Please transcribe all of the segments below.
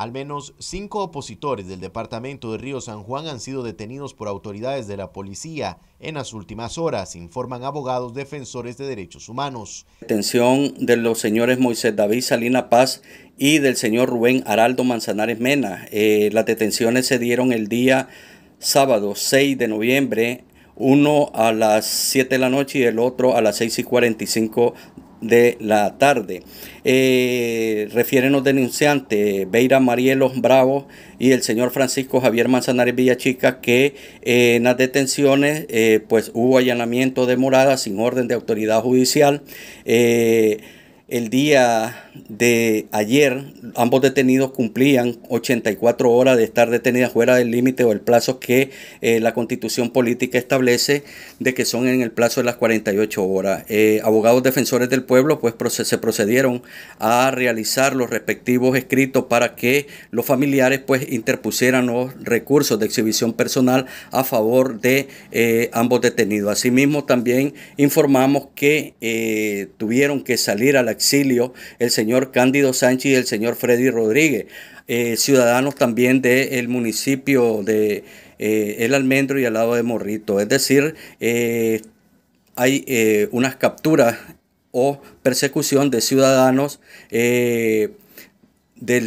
Al menos cinco opositores del departamento de Río San Juan han sido detenidos por autoridades de la policía en las últimas horas, informan abogados defensores de derechos humanos. Detención de los señores Moisés David Salina Paz y del señor Rubén Araldo Manzanares Mena. Eh, las detenciones se dieron el día sábado 6 de noviembre, uno a las 7 de la noche y el otro a las 6 y 45 de la tarde. Eh, refieren los denunciantes Beira Marielos Bravo y el señor Francisco Javier Manzanares Villachica que eh, en las detenciones eh, pues hubo allanamiento de morada sin orden de autoridad judicial. El día de ayer, ambos detenidos cumplían 84 horas de estar detenidas fuera del límite o el plazo que eh, la constitución política establece de que son en el plazo de las 48 horas. Eh, abogados defensores del pueblo pues se procedieron a realizar los respectivos escritos para que los familiares pues interpusieran los recursos de exhibición personal a favor de eh, ambos detenidos. Asimismo también informamos que tuvieron que salir a la exilio el señor Cándido Sánchez y el señor Freddy Rodríguez, eh, ciudadanos también del municipio de eh, El Almendro y al lado de Morrito. Es decir, eh, hay unas capturas o persecución de ciudadanos del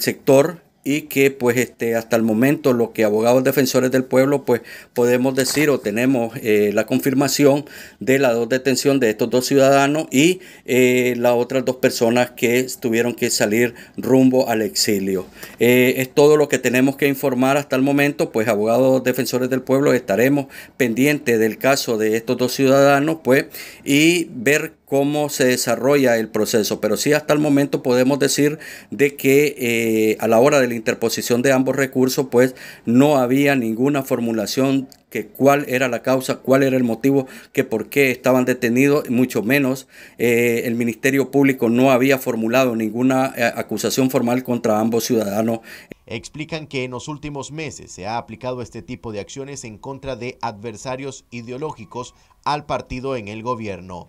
sector y que pues este hasta el momento lo que abogados defensores del pueblo pues podemos decir o tenemos eh, la confirmación de la dos detención de estos dos ciudadanos y eh, las otras dos personas que tuvieron que salir rumbo al exilio. Eh, es todo lo que tenemos que informar hasta el momento pues abogados defensores del pueblo estaremos pendientes del caso de estos dos ciudadanos pues y ver cómo se desarrolla el proceso, pero sí hasta el momento podemos decir de que eh, a la hora de la interposición de ambos recursos, pues no había ninguna formulación que cuál era la causa, cuál era el motivo, que por qué estaban detenidos, mucho menos eh, el Ministerio Público no había formulado ninguna eh, acusación formal contra ambos ciudadanos. Explican que en los últimos meses se ha aplicado este tipo de acciones en contra de adversarios ideológicos al partido en el gobierno.